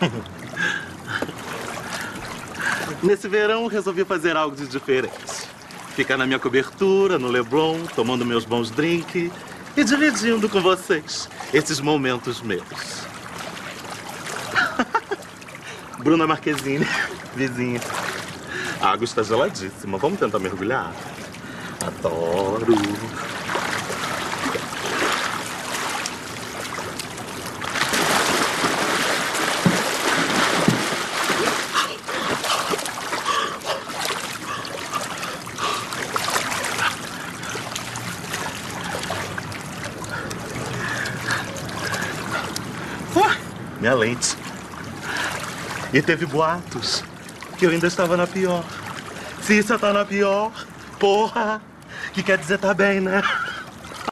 Nesse verão, resolvi fazer algo de diferente. Ficar na minha cobertura, no Leblon, tomando meus bons drinks e dividindo com vocês esses momentos meus. Bruna Marquezine, vizinha. A água está geladíssima. Vamos tentar mergulhar? Adoro. Minha lente. E teve boatos que eu ainda estava na pior. Se isso tá na pior, porra, que quer dizer tá bem, né?